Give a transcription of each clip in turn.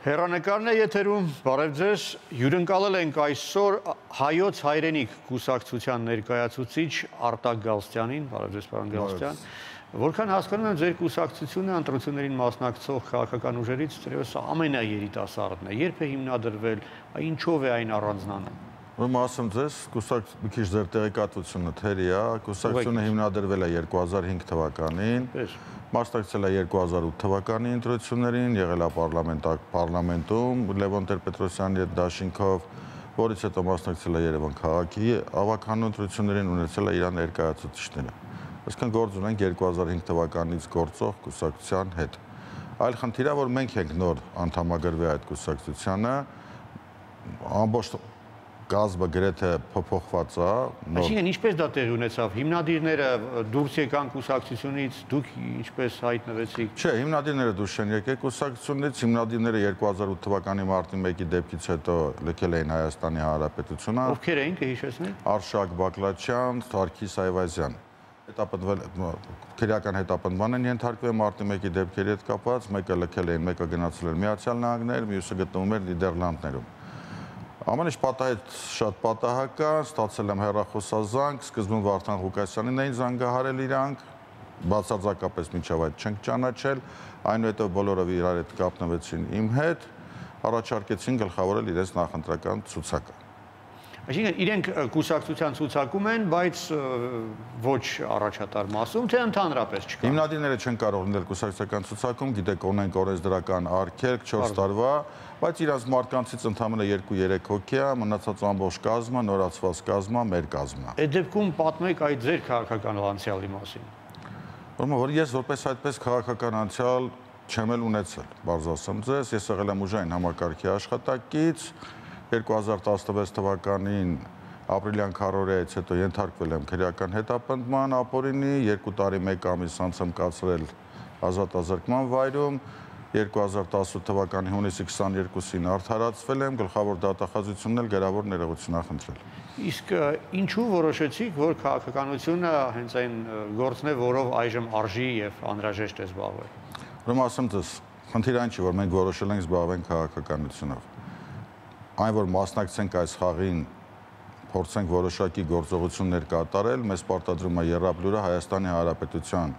Հերանեկարն է եթերում, բարև ձեզ, հյուրընկալել ենք այսօր հայոց հայրենիք կուսակցության ներկայացուցիչ Արտակ Գալստյանին, բարև ձեզ պարոն Գալստյան։ Որքան հասկանում եմ ձեր կուսակցությունը ընտրություններին մասնակցող քաղաքական ուժերից դերևս ամենաերիտասարդն է։ Երբ է հիմնադրվել, ինչով է այն առանձնանում։ Ուրեմն ասեմ ձեզ, կուսակ մի քիչ ձեր տեղեկատվությունը թերի է, կուսակցությունը հիմնադրվել է 2005 թվականին։ Մասնակցել է 2008 թվականի ընտրություններին, եղել է պարլամենտում Լևոն Տեր-Պետրոսյանի հետ դաշինքով, որից հետո մասնակցել է Երևան քաղաքի ավականու ընտրություններին, ունեցել է իր ներկայացուցիչները։ Այսինքն գործ ունենք 2005 թվականից գործող կուսակցության հետ։ Այլ խնդիրը, որ մենք ենք նոր անդամագրվել այդ կուսակցությանը, ամբողջ կազմը գրեթե փոփոխված է։ Այսինքն ինչպես դա տեղի ունեցավ։ Հիմնադիրները դուրս եկան կուսակցությունից, դուք ինչպես հայտնվեցիք։ Չէ, հիմնադիրները դուրս չեն եկել կուսակցությունից, հիմնադիրները 2008 թվականի մարտի 1-ի դեպքից հետո լքել էին Հայաստանի Հանրապետությունը։ Ովքեր էին, կհիշեցնեք։ Արշակ Բակլաչյան, Թարքիս Այվազյան հետապնդվել քրեական հետապնդման են ենթարկվել մարտի 1-ի դեպքերի հետ կապված, մեկը լքել էին, մեկը գնացել էր Միացյալ Նահանգներ, մյուսը գտնվում էր Նիդերլանդներում։ Ամեն ինչ պատահեց շատ պատահական, ստացել եմ հերախոսազանգ, սկզբում Վարդան Ղուկասյանին էին զանգահարել իրանք, բացարձակապես միջավ այդ չենք ճանաչել, այնուհետև բոլորով իրար հետ կապնվեցին իմ հետ, առաջարկեցին գլխավորել իրենց նախընտրական ցուցակը։ Այսինքն իրենք կուսակցության ցուցակում են, բայց ոչ առաջատար մասում, թե ընդհանրապես չկա։ Հիմնադիրները չեն կարող լինել կուսակցական ցուցակում, գիտեք, ունենք օրենսդրական արգելք 4 տարվա, բայց իրաց մարդկանցից ընդամենը 2-3 հոգի է, մնացած ամբողջ կազմը, նորացված կազմը, մեր կազմը։ Այդ դեպքում պատմեք այդ ձեր քաղաքական անցյալի մասին։ Ուրեմն որ ես որպես այդպես քաղաքական անցյալ չեմ էլ ունեցել, բարձ ասեմ ձեզ, ես եղել եմ ուժային համակարգի աշխատակից, 2016 թվականին ապրիլյան քարորեից հետո ենթարկվել եմ քրեական հետապնդման ապօրինի, 2 տարի 1 ամիս անց եմ կացրել ազատազրկման վայրում, 2018 թվականի հունիսի 22-ին արդարացվել եմ, գլխավոր դատախազությունն էլ գրավոր ներողություն նախընտրել։ Իսկ ինչու որոշեցիք, որ քաղաքականությունը հենց այն գործն է, որով այժմ արժի եւ անհրաժեշտ է զբաղվել։ Ուրեմն ասեմ ձեզ, խնդիրը այն չի, որ մենք որոշել ենք զբաղվել քաղաքականությունով այն որ մասնակցենք այս խաղին փորձենք որոշակի գործողություններ կատարել, մեզ պարտադրում է Երապլուրը Հայաստանի Հանրապետության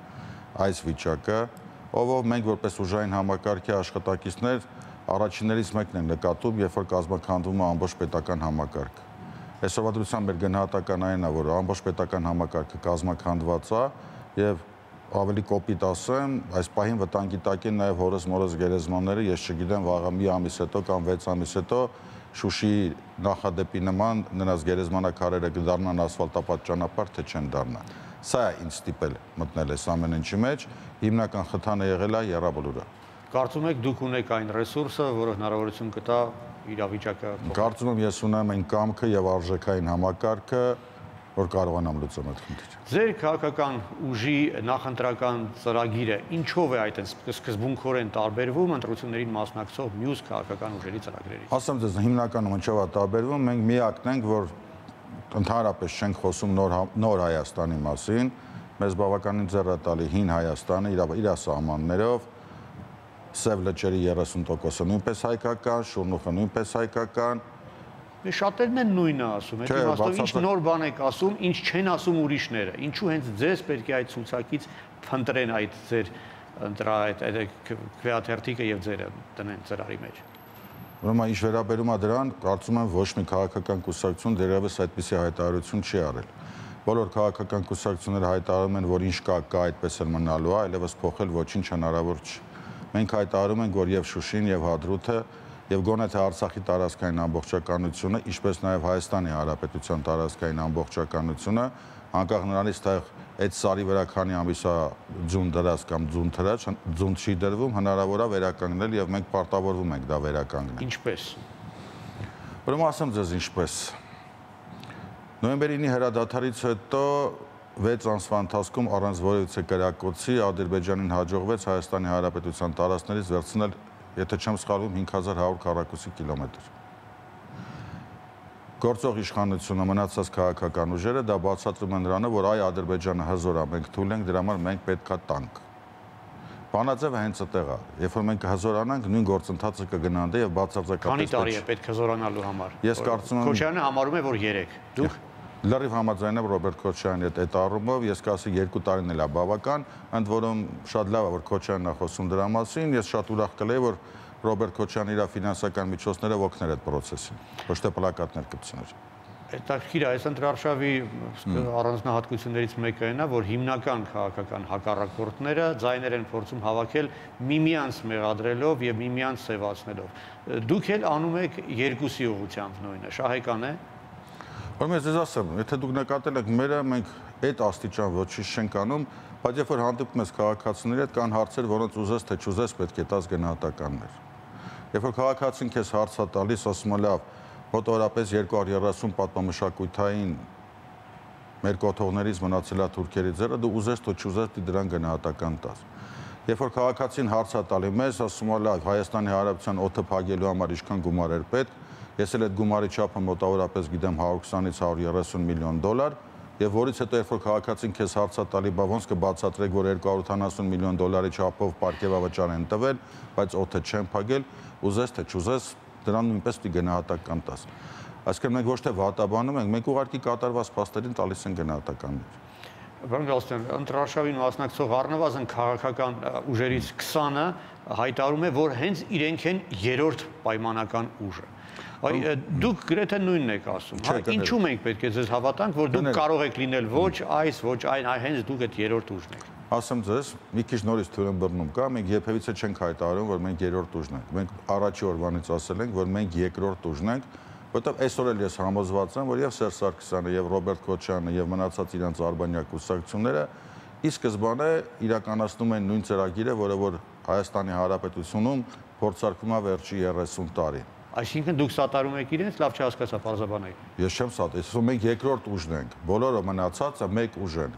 այս վիճակը, ով մենք որպես ուժային համակարգի աշխատակիցներ առաջիններից մեկն են նկատում, երբ որ կազմակերպվում է ամբողջ պետական համակարգ։ Այսօրվա դրությամբ մեր գնահատական այն է, որ ամբողջ պետական համակարգը կազմակերպված է եւ ավելի կոպիտ ասեմ, այս պահին վտանգի տակ են նաև հորս մորս գերեզմանները, ես չգիտեմ վաղը մի ամիս հետո կամ 6 ամիս հետո Շուշիի նախադեպի նման նրանց գերեզմանակարերը կդառնան ասֆալտապատ ճանապարհ, թե չեն դառնա։ Սա է ինձ ստիպել մտնել այս ամեն ինչի մեջ, հիմնական խթանը եղել է Եռաբլուրը։ Կարծում եք դուք ունեք այն ռեսուրսը, որը հնարավորություն կտա իրավիճակը Կարծում եմ ես ունեմ այն կամքը եւ արժեքային համակարգը, որ կարողանամ լուծել այդ խնդիրը։ Ձեր քաղաքական ուժի նախընտրական ծրագիրը ինչով է այդ սկզբունքորեն տարբերվում ընտրություններին մասնակցող մյուս քաղաքական ուժերի ծրագրերից։ Ասեմ ձեզ, հիմնականում ինչով է տարբերվում, մենք միակն ենք, որ ընդհանրապես չենք խոսում նոր նոր Հայաստանի մասին, մեզ բավականին ձեռը տալի հին Հայաստանը իր իր սահմաններով Սև լճերի 30%-ը նույնպես հայկական, Շուրնուխը նույնպես հայկական, Մեր շատերն են նույնը ասում, այդ իմաստով ինչ նոր բան եք ասում, ինչ չեն ասում ուրիշները։ Ինչու հենց ձեզ պետք է այդ ցուցակից փնտրեն այդ ձեր ընտրա այդ այդ քվեաթերթիկը եւ ձերը տնեն ծրարի մեջ։ Ուրեմն ինչ վերաբերում է դրան, կարծում եմ ոչ մի քաղաքական կուսակցություն դերևս այդպիսի հայտարարություն չի արել։ Բոլոր քաղաքական կուսակցությունները հայտարարում են, որ ինչ կա, կա այդպես էլ մնալու է, այլևս փոխել ոչինչ հնարավոր չի։ Մենք հայտարարում ենք, որ եւ Շուշին եւ Հադրութը եւ գոնե թե Արցախի տարածքային ամբողջականությունը, ինչպես նաեւ Հայաստանի Հանրապետության տարածքային ամբողջականությունը, անկախ նրանից թե այդ սարի վրա քանի ամիսա ձուն դրած կամ ձուն թրած, ձուն չի դրվում, հնարավոր է վերականգնել եւ մենք պարտավորվում ենք դա վերականգնել։ Ինչպես։ Ուրեմն ասեմ ձեզ ինչպես։ Նոյեմբերի 9-ի հրադադարից հետո 6 ամսվա ընթացքում առանց որևիցե կրակոցի Ադրբեջանին հաջողվեց Հայաստանի Հանրապետության տարածքներից վերցնել եթե չեմ սխալվում 5100 քառակուսի կիլոմետր։ Գործող իշխանությունը մնացած քաղաքական ուժերը դա բացատրում են նրանով, որ այ Ադրբեջանը հզոր է, մենք թույլ ենք, դրա համար մենք պետքա տանք։ Բանաձևը հենց այդտեղ է։ Երբ որ մենք հզորանանք, նույն գործընթացը կգնահանդե եւ բացարձակապես Քանի տարի է պետք հզորանալու համար։ Ես կարծում եմ Քոչյանը համարում է, որ 3։ Դուք լրիվ համաձայն եմ Ռոբերտ Քոչյանի հետ այդ առումով, ես կասի 2 տարին էլ է բավական, ընդ որում շատ լավ է որ Քոչյանն է խոսում դրա մասին, ես շատ ուրախ կլեի որ Ռոբերտ Քոչյանը իր ֆինանսական միջոցներով օգներ այդ process-ին, ոչ թե պլակատներ կպցներ։ Հետաքրքիր է, այս ընտրարշավի առանձնահատկություններից մեկը այն է, որ հիմնական քաղաքական հակառակորդները ձայներ են փորձում հավաքել միմյանց մեղադրելով եւ միմյանց սևացնելով։ Դուք էլ անում եք երկուսի ուղությամբ նույնը, շահեկան է։ Ուրեմն ես ձեզ ասեմ, եթե դուք նկատել եք, մերը մենք այդ աստիճան ոչինչ չենք անում, բայց երբ որ հանդիպում ես քաղաքացիների հետ, կան հարցեր, որոնց ուզես թե չուզես պետք է տաս գնահատականներ։ Երբ որ քաղաքացին քեզ հարց է տալիս, ասում է լավ, մոտավորապես 230 պատմամշակութային մեր կոթողներից մնացել է թուրքերի ձեռը, դու ուզես თუ չուզես դի դրան գնահատական տաս։ Երբ որ քաղաքացին հարց է տալի մեզ, ասում է լավ, Հայաստանի Հանրապետության օդը փակելու համար ինչքան գումար էր պետք, ես էլ այդ գումարի չափը մոտավորապես գիտեմ 120-ից 130 միլիոն դոլար, եւ որից հետո երբ որ քաղաքացին քեզ հարց է տալի, բա ոնց կբացատրեք, որ 280 միլիոն դոլարի չափով պարգևավճար են տվել, բայց օդը չեն փակել, ուզես թե չուզես, դրան նույնպես պիտի գնահատական տաս։ Այսինքն մենք ոչ թե վատաբանում ենք, մենք ուղղակի կատարված փաստերին տալիս են գնահատականներ։ Բան գալստեն, ընտրարշավին մասնակցող առնվազն քաղաքական ուժերից 20-ը հայտարարում է, որ հենց իրենք են երրորդ պայմանական ուժը։ Այ դուք գրեթե նույնն եք ասում, հա, ինչու մենք պետք է ձեզ հավատանք, որ դուք կարող եք լինել ոչ այս, ոչ այն, այ հենց դուք այդ երրորդ ուժն եք։ Ասեմ ձեզ, մի քիչ նորից թուրն բռնում կա, մենք երբևիցե չենք հայտարարում, որ մենք երրորդ ուժն ենք։ Մենք առաջի օրվանից ասել ենք, որ մենք երկրորդ ուժն ենք, որտեղ այսօր էլ ես համոզված եմ, որ եւ Սերժ Սարգսյանը եւ Ռոբերտ Քոչյանը եւ մնացած իրանց արբանյակ կուսակցությունները ի սկզբանե իրականացնում են նույն ծրագիրը, որը որ Հայաստանի Հանրապետությունում փորձարկվում է վերջի 30 տարի։ Այսինքն դուք սատարում եք իրենց, լավ չհասկացա, բարձաբանեք։ Ես չեմ սատ, այսօր մենք երկրորդ ուժն ենք։ Բոլորը մնացածը մեկ ուժ են,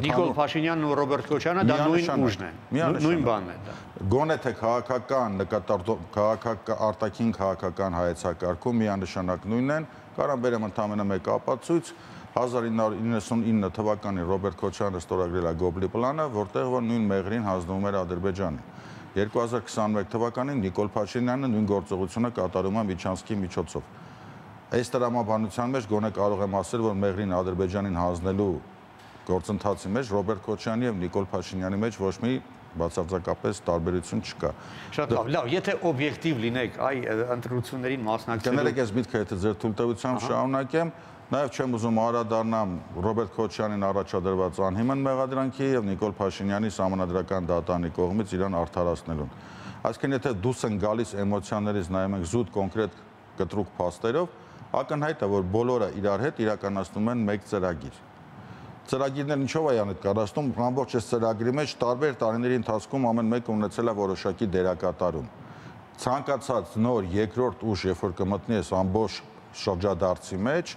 Նիկոլ Փաշինյանն ու Ռոբերտ Քոչյանը դա նույն ուժն են։ Նույն բանն է դա։ Գոնե թե քաղաքական նկատառ քաղաքական արտաքին քաղաքական հայեցակարգում միանշանակ նույնն են, կարամ բերեմ ընդամենը մեկ ապացույց 1999 թվականին Ռոբերտ Քոչյանը ստորագրել է Գոբլի պլանը, որտեղ որ նույն մեղրին հանձնվում էր Ադրբեջանը։ 2021 թվականին Նիկոլ Փաշինյանը նույն գործողությունը կատարում է Միչանսկի միջոցով։ Այս տրամաբանության մեջ գոնե կարող եմ ասել, որ Մեղրին Ադրբեջանին հանձնելու գործընթացի մեջ Ռոբերտ Քոչյանի եւ Նիկոլ Փաշինյանի մեջ ոչ մի բացարձակապես տարբերություն չկա։ Շատ լավ, լավ, եթե օբյեկտիվ լինեք, այ ընտրություններին մասնակցելու։ Կներեք, ես միտքը եթե ձեր թույլտվությամբ շարունակեմ, Նաև չեմ ուզում արտադառնամ Ռոբերտ Քոչյանին առաջադրված անհիմն մեղադրանքի եւ Նիկոլ Փաշինյանի համանadrական դատանի կողմից իրան արդարացնելուն։ Այսինքն եթե դուս են գալիս էմոցիաներից նայում ենք զուտ կոնկրետ կտրուկ փաստերով, ակնհայտ է որ բոլորը իրար հետ իրականացնում են մեկ ծրագիր։ Ծրագիրն էլ ինչով է անը կառուցում, ամբողջ այս ծրագրի մեջ տարբեր տարիների ընթացքում ամեն մեկը ունեցել է որոշակի դերակատարում։ Ցանկացած նոր երկրորդ ուժ, երբ որ կմտնի այս ամբողջ շրջադարձի մեջ,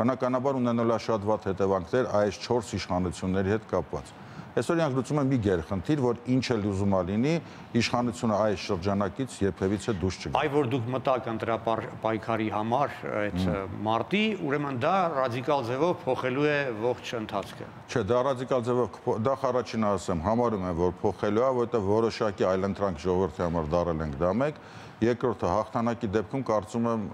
բնականաբար ունենալա շատ վատ հետևանքներ այս 4 իշխանությունների հետ կապված։ Այսօր իրանք լուծում են մի գերխնդիր, որ ինչ էլ ուզում ա լինի, իշխանությունը այս շրջանակից երբևիցե դուրս չգա։ Այ որ դուք մտակ ընտրապայքարի համար այդ մարտի, ուրեմն դա ռադիկալ ձևով փոխելու է ողջ ընթացքը։ Չէ, դա ռադիկալ ձևով դա առաջինը ասեմ, համարում եմ, որ փոխելու է, որովհետև որոշակի այլընտրանք ժողովրդի համար դարել ենք դա մեկ։ Երկրորդը հաղթանակի դեպքում կարծում եմ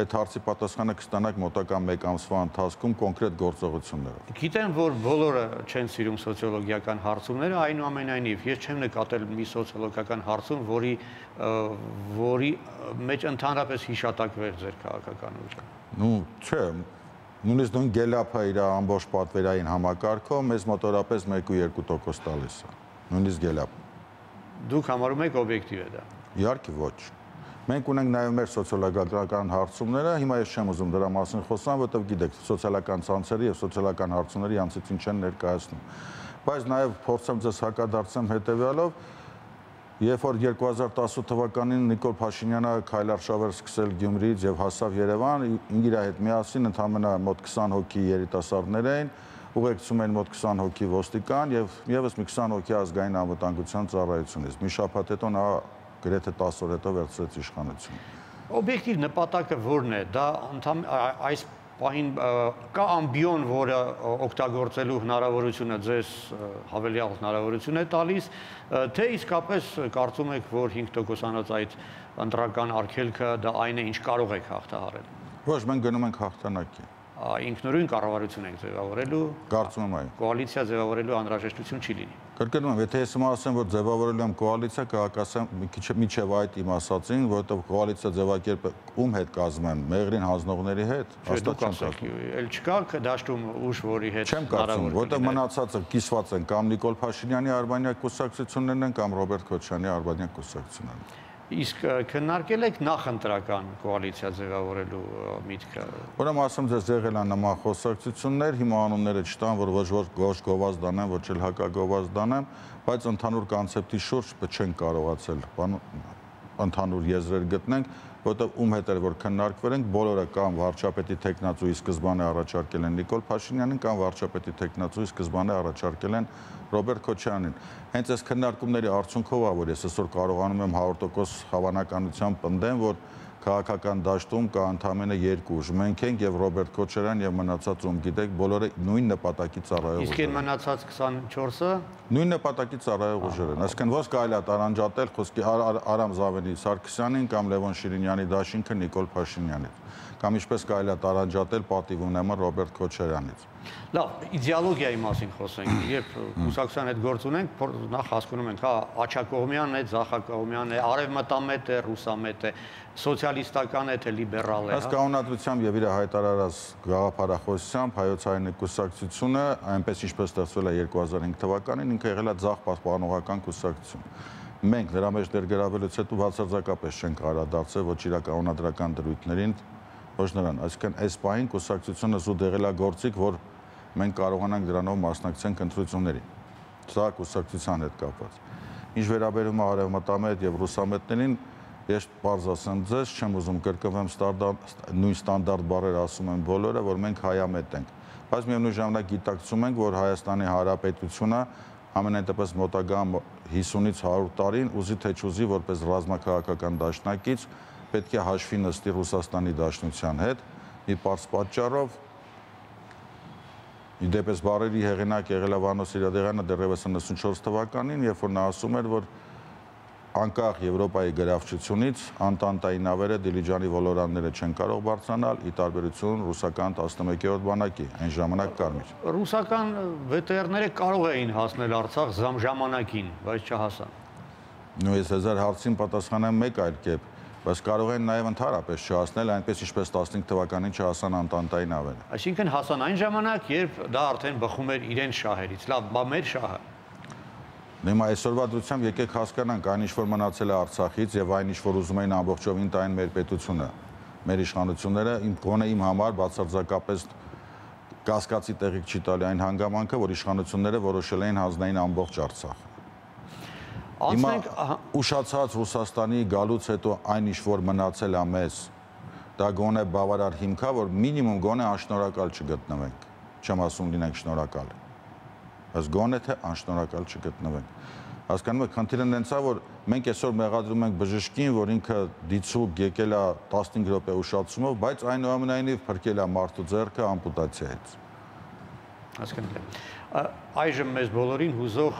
այդ հարցի պատասխանը կստանաք մոտակա 1 ամսվա ընթացքում կոնկրետ գործողություններով։ Գիտեմ, որ բոլորը չեն սիրում սոցիոլոգիական հարցումները, այնուամենայնիվ ես չեմ նկատել մի սոցիոլոգիական հարցում, որի որի մեջ ընդհանրապես հիշատակվեր ձեր քաղաքական ուժը։ Ну, չէ, նույնիսկ նույն գելափը իր ամբողջ պատվերային համակարգով մեզ մոտորապես 1-2% տալիս է։ Նույնիսկ գելափ։ Դուք համարում եք օբյեկտիվ է դա։ Իհարկե ոչ։ Մենք ունենք նաև մեր սոցիալական հարցումները, հիմա ես չեմ ուզում դրա մասին խոսամ, որովհետև գիտեք, սոցիալական ցանցերի եւ սոցիալական հարցումների յանցից ինչ են ներկայացնում։ Բայց նաև փորձեմ ձեզ հակադարձեմ հետեւյալով, Երբ որ 2018 թվականին Նիկոլ Փաշինյանը քայլարշավ էր սկսել Գյումրիից եւ հասավ Երևան, իր հետ միասին ընդամենը մոտ 20 հոգի երիտասարդներ էին, ուղեկցում են մոտ 20 հոգի ոստիկան եւ եւս մի 20 հոգի ազգային անվտանգության ծառայությունից։ Մի շաբաթ հետո նա գրեթե 10 օր հետո վերցրեց իշխանությունը։ Օբյեկտիվ նպատակը ո՞րն է։ Դա անդամ այս պահին կա ամբիոն, որը օգտագործելու հնարավորությունը ձեզ հավելյալ հնարավորություն է տալիս, թե իսկապես կարծում եք, որ 5%-անոց այդ ընտրական արգելքը դա այն է, ինչ կարող եք հաղթահարել։ Ոչ, մենք գնում ենք հաղթանակի ինքնուրույն կառավարություն ենք ձևավորելու։ Կարծում եմ այո։ Կոալիցիա ձևավորելու անհրաժեշտություն չի լինի։ Կրկնում եմ, եթե ես ասեմ, որ ձևավորելու եմ կոալիցիա, կհակասեմ միջև այդ իմ ասածին, որովհետև կոալիցիա ձևակերպը ում հետ կազմեմ, մեղրին հանձնողների հետ, հաստատ չեմ ասում։ Էլ չկա դաշտում ուժ, որի հետ Չեմ կարծում, որովհետև մնացածը կիսված են կամ Նիկոլ Փաշինյանի Արբանյակ կուսակցություններն են կամ Ռոբերտ Քոչյանի Արբանյակ կուսակցություններն են։ Իսկ քննարկել եք նախընտրական կոալիցիա ձևավորելու միտքը։ Ուրեմն ասեմ ձեզ եղել են նման խոսակցություններ, հիմա անունները չտան, որ ոչ ոչ ոչ գովազդանեմ, ոչ էլ հակագովազդանեմ, բայց ընդհանուր կոնցեպտի շուրջ չեն կարողացել ընդհանուր եզրեր գտնենք, որտեղ ում հետ էր որ քննարկվել ենք, բոլորը կամ վարչապետի տեխնացուի սկզբանե առաջարկել են Նիկոլ Փաշինյանին, կամ վարչապետի տեխնացուի սկզբանե առաջարկել են Ռոբերտ Քոչյանին։ Հենց այս քննարկումների արդյունքով է որ ես այսօր կարողանում եմ 100% հավանականությամբ պնդեմ, որ քաղաքական դաշտում կա ընդամենը երկու ուժ։ Մենք ենք եւ Ռոբերտ Քոչարյան եւ մնացած ում գիտեք, բոլորը նույն նպատակի ծառայող ուժեր։ Իսկ այն մնացած 24-ը նույն նպատակի ծառայող ուժեր են։ Այսինքն ո՞ս կարելի է տարանջատել խոսքի Արամ Զավենի Սարգսյանին կամ Լևոն Շիրինյանի դաշինքը Նիկոլ Փաշինյանին կամ ինչպես կարելի է տարանջատել պատիվ ունեմը Ռոբերտ Քոչարյանից։ Լավ, իդեոլոգիայի մասին խոսենք։ Երբ կուսակցության հետ գործ ունենք, նախ հասկանում ենք, հա, աչակողմյան է, ցախակողմյան է, արևմտամետ է, ռուսամետ է, սոցիալիստական է, թե լիբերալ է, հա։ Ըստ կանոնադրությամբ եւ իր հայտարարած գաղափարախոսությամբ հայոց հայնի կուսակցությունը, այնպես ինչպես ստեղծվել է 2005 թվականին, ինքը եղել է ցախ պաշտպանողական կուսակցություն մենք նրա մեջ ներգրավելուց հետո բացարձակապես չենք արադարձել ոչ իր կանոնադրական դրույթներին ոչ նրան, այսինքն այս պահին կուսակցությունը զուտ եղել է գործիք, որ մենք կարողանանք դրանով մասնակցենք ընտրություններին։ Սա կուսակցության հետ կապված։ Ինչ վերաբերում է արևմտամետ եւ ռուսամետներին, ես բարձ ասեմ ձեզ, չեմ ուզում կրկնվեմ նույն ստանդարտ բառեր ասում են բոլորը, որ մենք հայամետ ենք։ Բայց միևնույն ժամանակ գիտակցում ենք, որ Հայաստանի Հանրապետությունը ամենայն դեպս մոտակա 50-ից 100 տարին ուզի թե չուզի որպես ռազմաքաղաքական դաշնակից պետք է հաշվի նստի Ռուսաստանի Դաշնության հետ մի པարզ պատճառով իդեպս բարերի հեղինակ եղել է Վանոս Իրադեղյանը դեռևս 94 թվականին, երբ որ նա ասում էր, որ անկախ Եվրոպայի գրավչությունից Անտանտայի նավերը Դիլիջանի ոլորանները չեն կարող բարձրանալ՝ ի տարբերություն ռուսական 11-րդ բանակի, այն ժամանակ Կարմիր։ Ռուսական VTR-ները կարող էին հասնել Արցախ ժամանակին, բայց չհասան։ Նույն ես հազար հարցին պատասխանեմ մեկ այլ կերպ բայց կարող են նաև ընդհանրապես չհասնել այնպես ինչպես 15 թվականին չհասան Անտանտայի նավերը։ Այսինքն հասան այն ժամանակ, երբ դա արդեն բխում էր իրեն շահերից։ Լավ, բա մեր շահը։ Հիմա այսօրվա դրությամբ եկեք հասկանանք այն ինչ որ մնացել է Արցախից եւ այն ինչ որ ուզում էին ամբողջովին տային մեր պետությունը, մեր իշխանությունները, իմ գոնե իմ համար բացարձակապես կասկածի տեղիք չի տալի այն հանգամանքը, որ իշխանությունները որոշել էին հանձնային ամբողջ Արցախը Անցնենք ուշացած Ռուսաստանի գալուց հետո այն ինչ որ մնացել է մեզ դա գոնե բավարար հիմքա որ մինիմում գոնե անշնորհակալ չգտնվենք չեմ ասում լինենք շնորհակալ բայց գոնե թե անշնորհակալ չգտնվենք հասկանում եք խնդիրը նենց է որ մենք այսօր մեղադրում ենք բժշկին որ ինքը դիցուկ եկել է 15 րոպե ուշացումով բայց այնուամենայնիվ փրկել է մարդու ձեռքը ամպուտացիայից հասկանում եմ այժմ մեզ բոլորին հուզող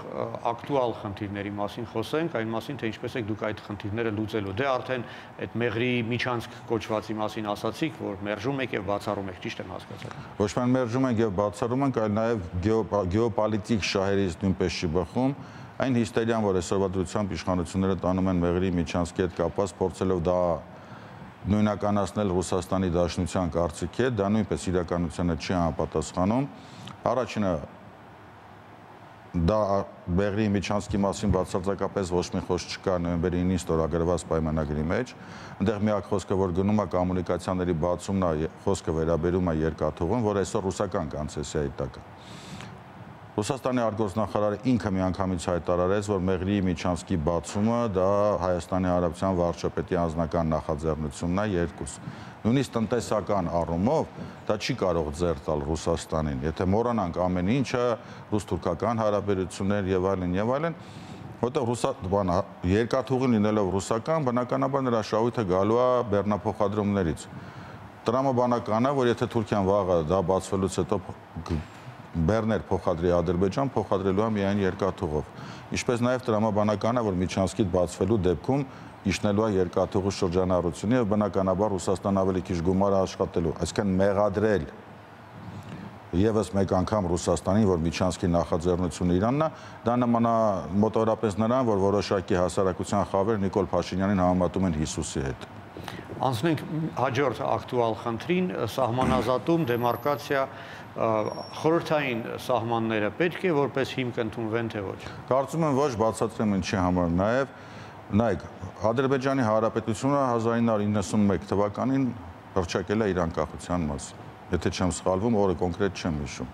ակտուալ խնդիրների մասին խոսենք, այն մասին, թե ինչպես եք դուք այդ խնդիրները լուծելու։ Դե արդեն այդ մեղրի միջանցք կոչվածի մասին ասացիք, որ մերժում եք եւ բացառում եք, ճիշտ եմ հասկացել։ Ոչ միայն մերժում ենք եւ բացառում ենք, այլ նաեւ գեոպոլիտիկ շահերից նույնպես չի բխում այն հիստերիան, որ այսօրվա դրությամբ իշխանությունները տանում են մեղրի միջանցքի հետ կապված, փորձելով դա նույնականացնել Ռուսաստանի Դաշնության կարծիքի հետ, դա նույնպես իրականությանը չի համապատասխանում։ Առաջինը դա Բեղրի Միչանսկի մասին բացարձակապես ոչ մի խոսք չկա նոյեմբերի 9-ին ստորագրված պայմանագրի մեջ։ Այնտեղ միակ խոսքը, որ գնում է կոմունիկացիաների բացումն է, խոսքը վերաբերում է երկաթուղուն, որ այսօր ռուսական կոնցեսիայի տակ է։ Ռուսաստանի արտգործնախարարը ինքը միանգամից հայտարարեց, որ Մեղրի Միչանսկի բացումը դա Հայաստանի Հանրապետության վարչապետի անձնական նախաձեռնությունն է երկուս նույնիսկ տնտեսական առումով դա չի կարող ձեռ տալ Ռուսաստանին։ Եթե մոռանանք ամեն ինչը, ռուս-թուրքական հարաբերություններ եւ այլն եւ այլն, որտեղ ռուսա բանը երկաթուղին լինելով ռուսական, բնականաբար նրա շահույթը գալու է բեռնափոխադրումներից Տրամաբանական է, որ եթե Թուրքիան վաղը դա բացվելուց հետո Բեռներ փոխադրի Ադրբեջան, փոխադրելու է միայն երկաթուղով։ Ինչպես նաև տրամաբանական է, որ Միչանսկիդ բացվելու դեպքում իջնելու է երկաթուղու շրջանառությունը եւ բնականաբար Ռուսաստան ավելի քիչ գումար աշխատելու, այսինքն մեղադրել եւս մեկ անգամ Ռուսաստանին, որ Միչանսկի նախաձեռնությունը Իրանն է, դա նմանա մոտորապես նրան, որ որոշակի հասարակության խավեր Նիկոլ Փաշինյանին համեմատում են Հիսուսի հետ։ Անցնենք հաջորդ ակտուալ խնդրին, սահմանազատում, դեմարկացիա, խորհրդային սահմանները պետք է որպես հիմք ընդունվեն թե ոչ։ Կարծում եմ ոչ, բացատրեմ ինչի համար, նաև նայեք, Ադրբեջանի Հանրապետությունը 1991 թվականին հրճակել է իր անկախության մասը եթե չեմ սխալվում, օրը կոնկրետ չեմ հիշում։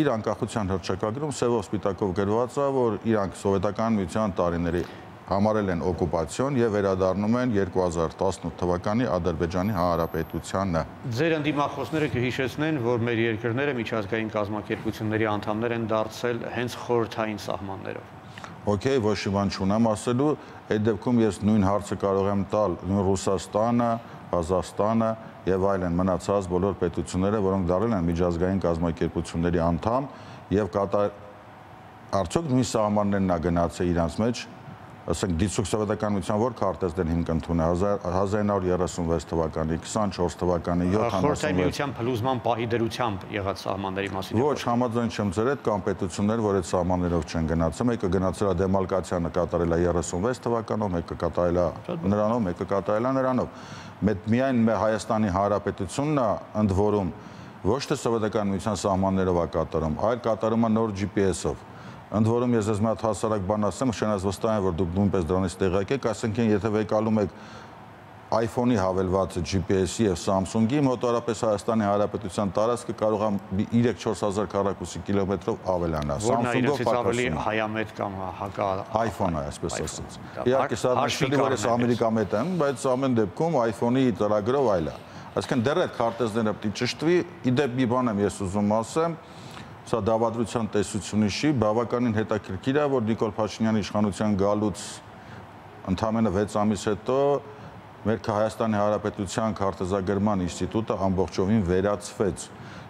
Իր անկախության հռչակագրում սևով սպիտակով գրված է, որ իրանք սովետական միության տարիների համարել են օկուպացիոն եւ վերադառնում են 2018 թվականի Ադրբեջանի Հանրապետությանը։ Ձեր ընդդիմախոսները կհիշեցնեն, որ մեր երկրները միջազգային կազմակերպությունների անդամներ են դարձել հենց խորհրդային սահմաններով։ Okay, ոչ մի բան չունեմ ասելու, այդ դեպքում ես նույն հարցը կարող եմ տալ նույն Ռուսաստանը, Ղազախստանը եւ այլն մնացած բոլոր պետությունները, որոնք դարել են միջազգային կազմակերպությունների անդամ եւ կատար արդյոք նույն սահմաններն ա գնացել իրանց մեջ ասենք դիցուկ սովետականության որ քարտեզն հիմք ընդունե 1936 թվականի 24 թվականի 76 Խորհրդային միության փլուզման պահի դրությամբ եղած սահմանների մասին Ոչ, համաձայն չեմ ձեր հետ կան պետություններ, որ այդ սահմաններով չեն գնացել, մեկը գնացել է դեմալկացիա կատարել է 36 թվականով, մեկը կատարել է նրանով, մեկը կատարել է նրանով։ Մեկ միայն Հայաստանի Հանրապետությունն է ընդ որում ոչ թե սովետական միության սահմաններով է կատարում, այլ կատարում է նոր GPS-ով Ընդ որում ես ես մի հատ հասարակ բան ասեմ, շնաց վստահ եմ, որ դուք նույնպես դրանից տեղյակ եք, ասենք եթե վեկալում եք iPhone-ի հավելվածը GPS-ի եւ Samsung-ի մոտորապես Հայաստանի Հանրապետության տարածքը կարող է 3-4000 քառակուսի կիլոմետրով ավելանա։ Samsung-ով ավելի հայամետ կամ հակա iPhone-ը, այսպես ասած։ Իհարկե սա նշելի որ ես ամերիկամետ եմ, բայց ամեն դեպքում iPhone-ի ծրագրով այլ է։ Այսինքն դեռ այդ քարտեզները պետք է ճշտվի։ Իդեպ մի բան եմ ես ուզում ասեմ, սա դավադրության տեսությունի շի, բավականին հետաքրքիր է, որ Նիկոլ Փաշինյանի իշխանության գալուց ընդամենը 6 ամիս հետո մեր Հայաստանի Հանրապետության քարտեզագրման ինստիտուտը ամբողջովին վերացվեց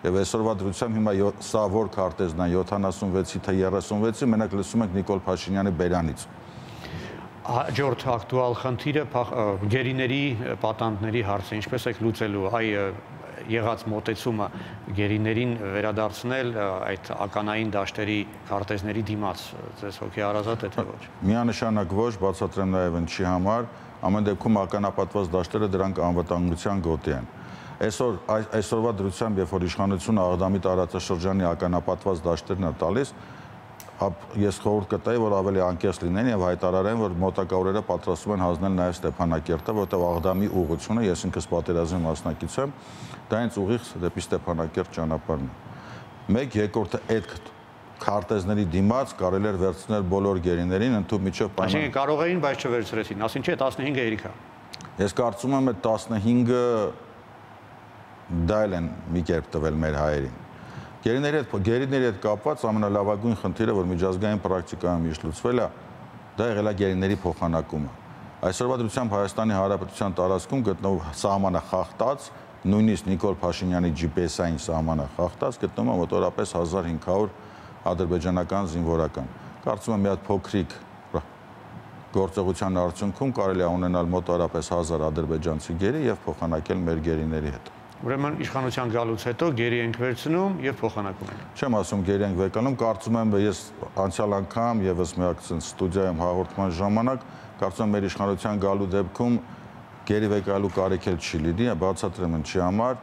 եւ այսօրվա դրությամբ հիմա սա որ քարտեզն է 76-ի թե 36-ի մենակ լսում ենք Նիկոլ Փաշինյանի բերանից հաջորդ ակտուալ խնդիրը գերիների պատանդների հարցը ինչպես եք լուծելու այ եղած մոտեցումը գերիներին վերադարձնել այդ ականային դաշտերի քարտեզների դիմաց ձեզ հոգի հարազատ է թե ոչ միանշանակ ոչ բացատրեմ նաև ինչի համար ամեն դեպքում ականապատված դաշտերը դրանք անվտանգության գոտի են այսօր այսօրվա դրությամբ երբ որ իշխանությունը Աղդամի տարածաշրջանի ականապատված դաշտերն է տալիս ես խորհուրդ կտայի, որ ավելի անկեղծ լինեն եւ հայտարարեն, որ մոտակա օրերը պատրաստվում են հանձնել նաեւ Ստեփանակերտը, որտեղ Աղդամի ուղությունը, ես ինքս պատերազմի մասնակից եմ, դա հենց ուղիղ դեպի Ստեփանակերտ ճանապարհն է։ Մեկ երկրորդը այդ քարտեզների դիմաց կարելի էր վերցնել բոլոր գերիներին ընդհանուր միջով պայման։ Այսինքն կարող էին, բայց չվերցրեցին։ Ասին չէ 15-ը երիքա։ Ես կարծում եմ այդ 15-ը դա էլ են մի կերպ տվել մեր հայերին Գերիների հետ գերիների հետ կապված ամենալավագույն խնդիրը, որ միջազգային պրակտիկայում միշտ լուծվել է, դա եղել է գերիների փոխանակումը։ Այսօրվա դրությամբ Հայաստանի Հանրապետության տարածքում գտնվող սահմանը խախտած, նույնիսկ Նիկոլ Փաշինյանի GPS-ային սահմանը խախտած գտնվում է մոտորապես 1500 ադրբեջանական զինվորական։ Կարծում եմ մի հատ փոքրիկ գործողության արդյունքում կարելի է ունենալ մոտորապես 1000 ադրբեջանցի գերի եւ փոխանակել մեր գերիների հետ։ Ուրեմն իշխանության գալուց հետո գերի ենք վերցնում եւ փոխանակում ենք։ Չեմ ասում գերի ենք վերկանում, կարծում եմ ես անցյալ անգամ եւս մի հատ ստուդիայում հաղորդման ժամանակ կարծում եմ մեր իշխանության գալու դեպքում գերի վեկալու կարիք էլ չի լինի, բացատրեմ ինչի համար,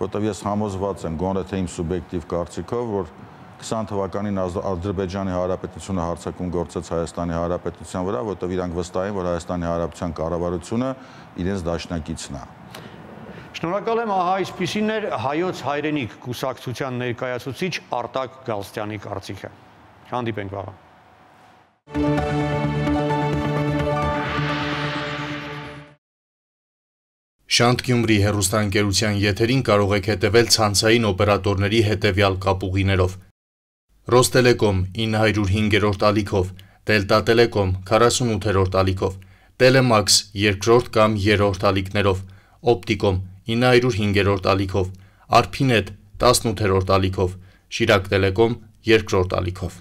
որտեղ ես համոզված եմ գոնե թե իմ սուբյեկտիվ կարծիքով, որ 20 թվականին Ադրբեջանի Հանրապետությունը հարցակում գործեց Հայաստանի Հանրապետության վրա, որտեղ իրանք վստահ են, որ Հայաստանի Հանրապետության կառավարությունը իրենց դաշնակիցն է։ Շնորհակալ եմ, ահա այսպեսին էր հայոց հայրենիք կուսակցության ներկայացուցիչ Արտակ Գալստյանի կարծիքը։ Հանդիպենք վաղը։ Շանտ Գյումրի հերոստանգերության եթերին կարող եք հետևել ցանցային օպերատորների հետևյալ կապուղիներով։ Ռոստելեկոմ 905-րդ ալիքով, Դելտա Տելեկոմ 48-րդ ալիքով, Տելեմաքս 2-րդ կամ 3-րդ ալիքներով, Օպտիկոմ 905-րդ ալիքով, Արփինետ 18-րդ ալիքով, Շիրակ Տելեկոմ 2-րդ ալիքով։